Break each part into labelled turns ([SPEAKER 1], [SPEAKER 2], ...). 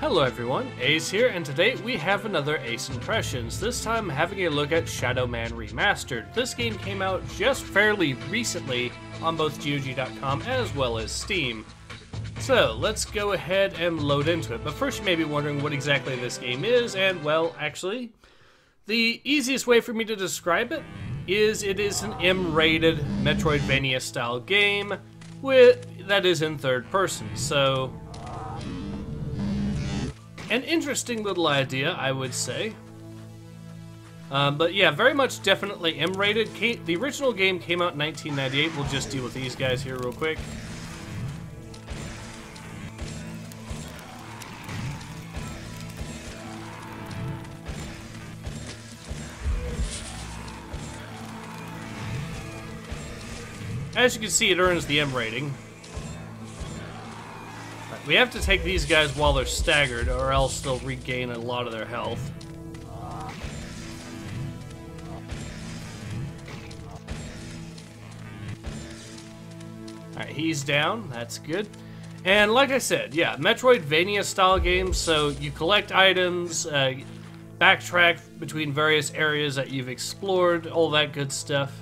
[SPEAKER 1] Hello everyone, Ace here, and today we have another Ace Impressions, this time having a look at Shadow Man Remastered. This game came out just fairly recently on both GOG.com as well as Steam. So, let's go ahead and load into it, but first you may be wondering what exactly this game is, and well, actually, the easiest way for me to describe it is it is an M-rated Metroidvania style game with that is in third person. So an interesting little idea, I would say. Um, but yeah, very much definitely M-rated. The original game came out in 1998. We'll just deal with these guys here real quick. As you can see, it earns the M rating. We have to take these guys while they're staggered, or else they'll regain a lot of their health. Alright, he's down. That's good. And like I said, yeah, Metroidvania style game, so you collect items, uh, backtrack between various areas that you've explored, all that good stuff.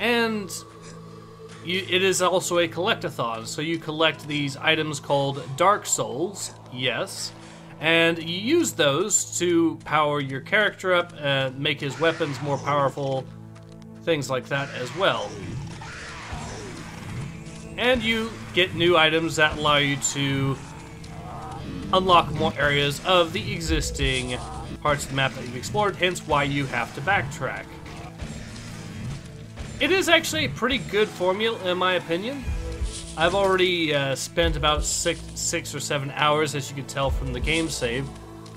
[SPEAKER 1] And you, it is also a collectathon, so you collect these items called Dark Souls, yes, and you use those to power your character up and make his weapons more powerful, things like that as well. And you get new items that allow you to unlock more areas of the existing parts of the map that you've explored, hence why you have to backtrack. It is actually a pretty good formula, in my opinion. I've already uh, spent about six, six or seven hours, as you can tell from the game save,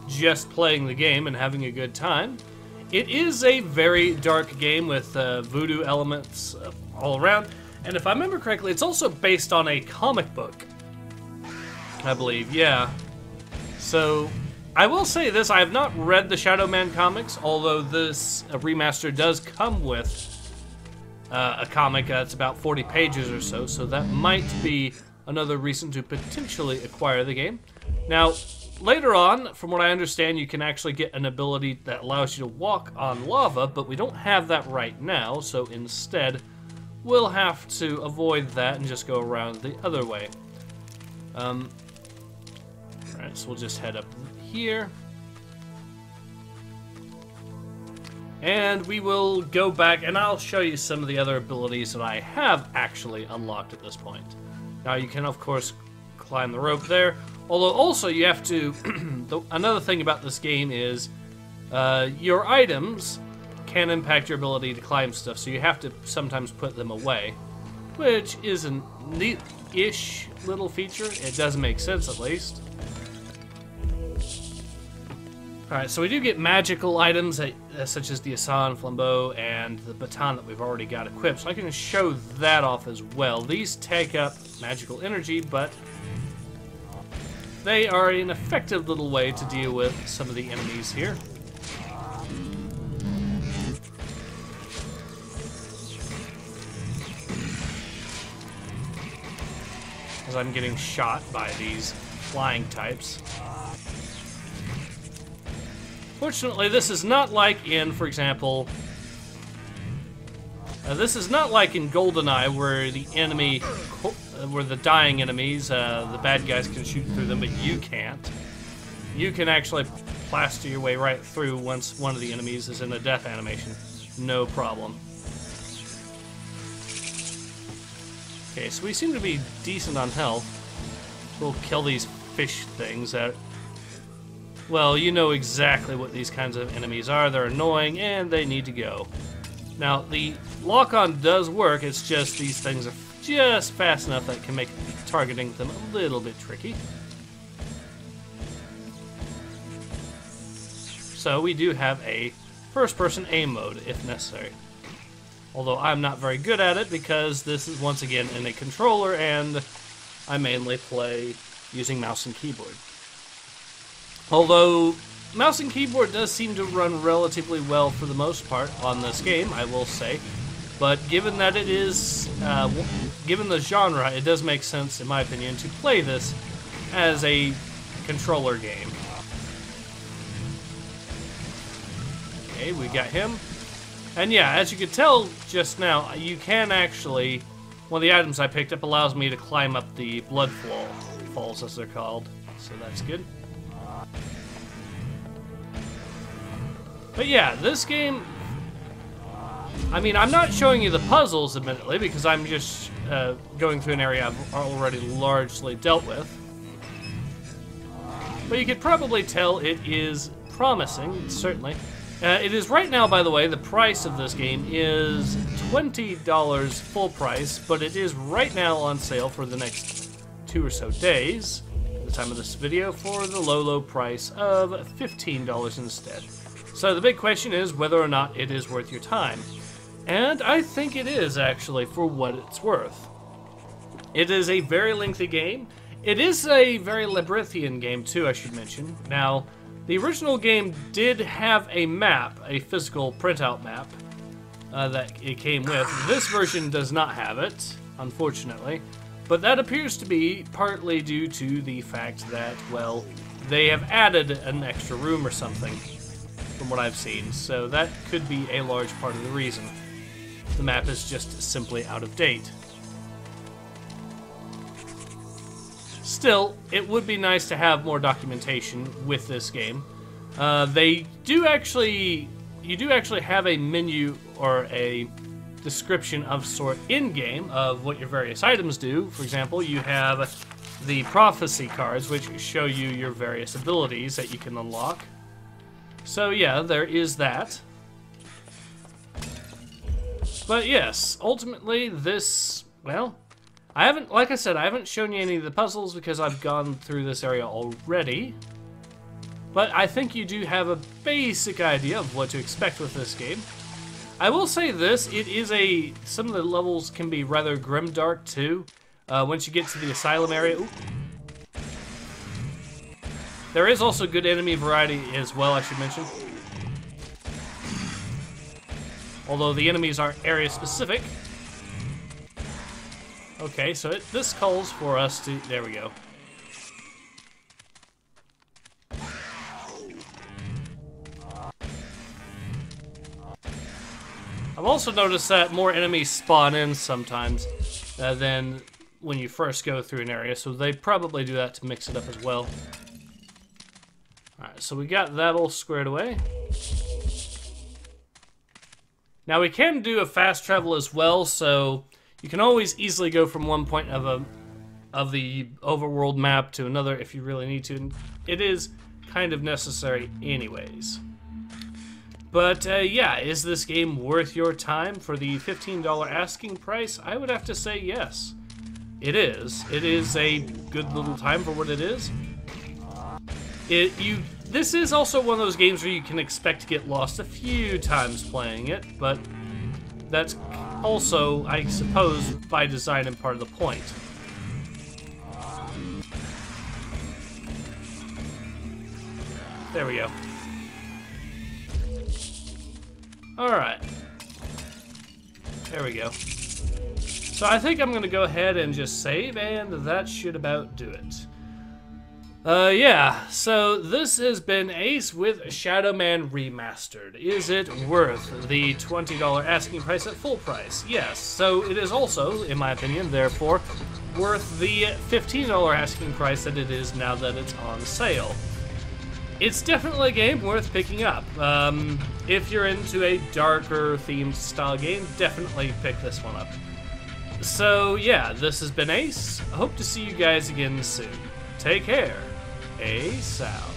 [SPEAKER 1] just playing the game and having a good time. It is a very dark game with uh, voodoo elements uh, all around, and if I remember correctly, it's also based on a comic book. I believe, yeah. So, I will say this, I have not read the Shadow Man comics, although this remaster does come with uh, a comic that's about 40 pages or so, so that might be another reason to potentially acquire the game. Now, later on, from what I understand, you can actually get an ability that allows you to walk on lava, but we don't have that right now, so instead, we'll have to avoid that and just go around the other way. Um, Alright, so we'll just head up here. And we will go back and I'll show you some of the other abilities that I have actually unlocked at this point. Now you can of course climb the rope there, although also you have to, the, another thing about this game is uh, your items can impact your ability to climb stuff, so you have to sometimes put them away, which is a neat-ish little feature. It does make sense at least. Alright, so we do get magical items that, uh, such as the Asson Flambeau and the baton that we've already got equipped, so I can show that off as well. These take up magical energy, but they are an effective little way to deal with some of the enemies here. As I'm getting shot by these flying types. Fortunately, this is not like in, for example, uh, this is not like in GoldenEye where the enemy, uh, where the dying enemies, uh, the bad guys can shoot through them, but you can't. You can actually plaster your way right through once one of the enemies is in a death animation. No problem. Okay, so we seem to be decent on health. We'll kill these fish things that well, you know exactly what these kinds of enemies are. They're annoying, and they need to go. Now, the lock-on does work, it's just these things are just fast enough that can make targeting them a little bit tricky. So we do have a first-person aim mode, if necessary. Although I'm not very good at it because this is once again in a controller and I mainly play using mouse and keyboard. Although mouse and keyboard does seem to run relatively well for the most part on this game, I will say. But given that it is, uh, given the genre, it does make sense, in my opinion, to play this as a controller game. Okay, we got him. And yeah, as you could tell just now, you can actually... One of the items I picked up allows me to climb up the blood fall, falls, as they're called. So that's good. But yeah, this game... I mean, I'm not showing you the puzzles, admittedly, because I'm just uh, going through an area I've already largely dealt with. But you could probably tell it is promising, certainly. Uh, it is right now, by the way, the price of this game is $20 full price, but it is right now on sale for the next two or so days, at the time of this video, for the low, low price of $15 instead. So the big question is whether or not it is worth your time. And I think it is, actually, for what it's worth. It is a very lengthy game. It is a very labyrinthian game, too, I should mention. Now, the original game did have a map, a physical printout map, uh, that it came with. This version does not have it, unfortunately, but that appears to be partly due to the fact that, well, they have added an extra room or something, from what I've seen, so that could be a large part of the reason. The map is just simply out of date. Still, it would be nice to have more documentation with this game. Uh, they do actually, you do actually have a menu or a description of sort in-game of what your various items do. For example, you have the prophecy cards, which show you your various abilities that you can unlock. So yeah, there is that. But yes, ultimately this, well, I haven't, like I said, I haven't shown you any of the puzzles because I've gone through this area already. But I think you do have a basic idea of what to expect with this game. I will say this, it is a, some of the levels can be rather grim-dark too. Uh, once you get to the asylum area, ooh. There is also good enemy variety as well, I should mention. Although the enemies are area specific. Okay, so it, this calls for us to... There we go. I've also noticed that more enemies spawn in sometimes uh, than when you first go through an area, so they probably do that to mix it up as well. So we got that all squared away. Now we can do a fast travel as well, so you can always easily go from one point of a of the overworld map to another if you really need to. It is kind of necessary anyways. But uh, yeah, is this game worth your time for the $15 asking price? I would have to say yes. It is. It is a good little time for what it is. It you this is also one of those games where you can expect to get lost a few times playing it, but that's also, I suppose, by design and part of the point. There we go. Alright. There we go. So I think I'm going to go ahead and just save, and that should about do it. Uh, yeah, so this has been Ace with Shadow Man Remastered. Is it worth the $20 asking price at full price? Yes, so it is also, in my opinion, therefore, worth the $15 asking price that it is now that it's on sale. It's definitely a game worth picking up. Um, if you're into a darker themed style game, definitely pick this one up. So yeah, this has been Ace. Hope to see you guys again soon. Take care. A Sound.